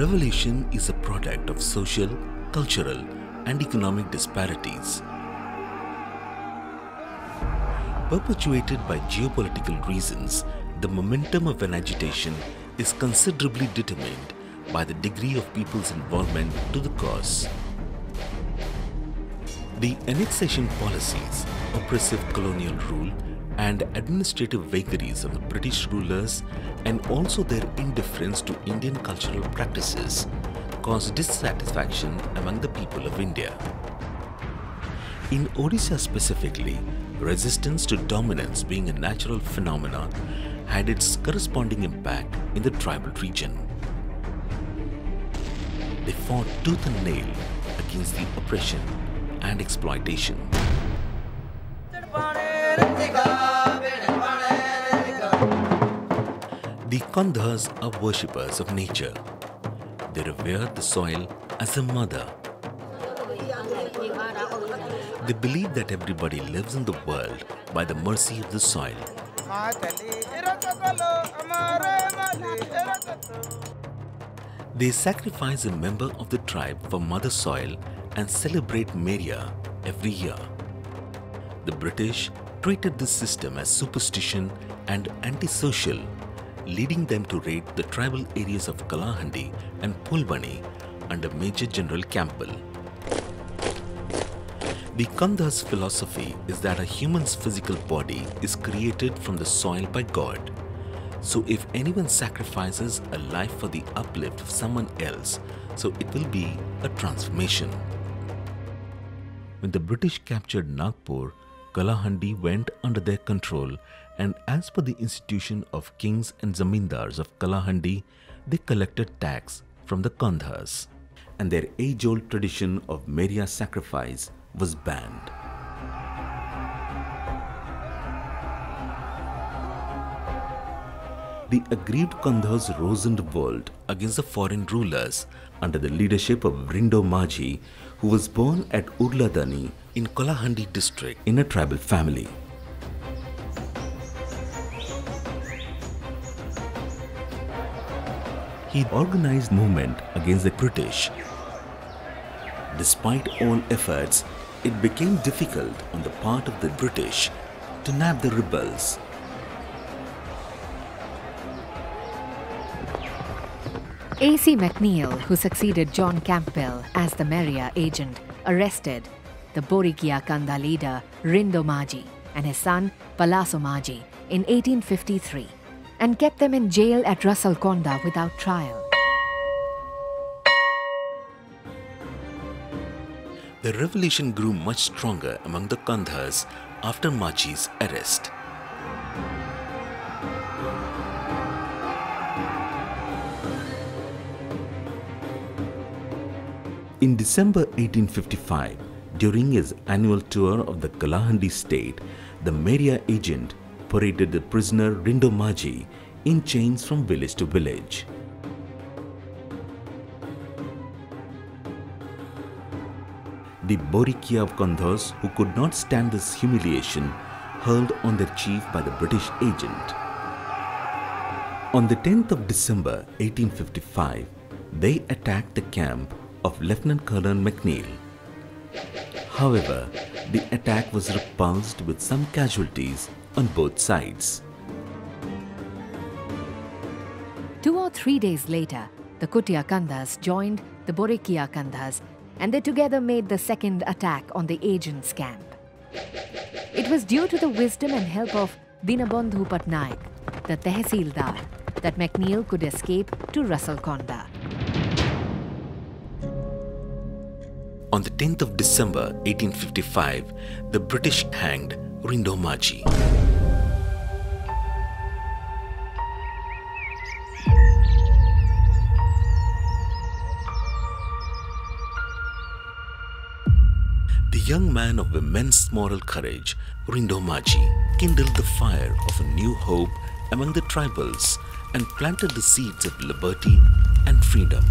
A revolution is a product of social, cultural, and economic disparities. Perpetuated by geopolitical reasons, the momentum of an agitation is considerably determined by the degree of people's involvement to the cause. The annexation policies, oppressive colonial rule, and administrative vagaries of the British rulers and also their indifference to Indian cultural practices caused dissatisfaction among the people of India. In Odisha specifically, resistance to dominance being a natural phenomenon had its corresponding impact in the tribal region. They fought tooth and nail against the oppression and exploitation. The Kandhas are worshippers of nature. They revere the soil as a mother. They believe that everybody lives in the world by the mercy of the soil. They sacrifice a member of the tribe for mother soil and celebrate Meria every year. The British treated this system as superstition and antisocial, leading them to raid the tribal areas of Kalahandi and Phulbani under Major General Campbell. The Kandha's philosophy is that a human's physical body is created from the soil by God. So if anyone sacrifices a life for the uplift of someone else, so it will be a transformation. When the British captured Nagpur, Kalahandi went under their control and as per the institution of kings and zamindars of Kalahandi, they collected tax from the Kandhas and their age-old tradition of Meria sacrifice was banned. The aggrieved Kandhas rose in revolt against the foreign rulers under the leadership of Rindo Majhi, who was born at Urladani in Kalahandi district in a tribal family. He organized movement against the British. Despite all efforts, it became difficult on the part of the British to nab the rebels. A.C. McNeill, who succeeded John Campbell as the Meria agent, arrested the Borikia Kandha leader Rindo Majhi and his son Palaso Majhi in 1853 and kept them in jail at Rasalkonda without trial. The revolution grew much stronger among the Kandhas after Majhi's arrest. In December 1855, during his annual tour of the Kalahandi state, the Meria agent paraded the prisoner Rindo Majhi in chains from village to village. The Borikia of Kandhas, who could not stand this humiliation, hurled on their chief by the British agent. On the 10th of December 1855, they attacked the camp of Lieutenant Colonel McNeill. However, the attack was repulsed with some casualties on both sides. Two or three days later, the Kutia Kandhas joined the Borikia Kandhas and they together made the second attack on the agent's camp. It was due to the wisdom and help of Dinabandhu Patnaik, the Tehsildar, that McNeill could escape to Rasalkonda. On the 10th of December 1855, the British hanged Rindo Majhi. The young man of immense moral courage, Rindo Majhi, kindled the fire of a new hope among the tribals and planted the seeds of liberty and freedom.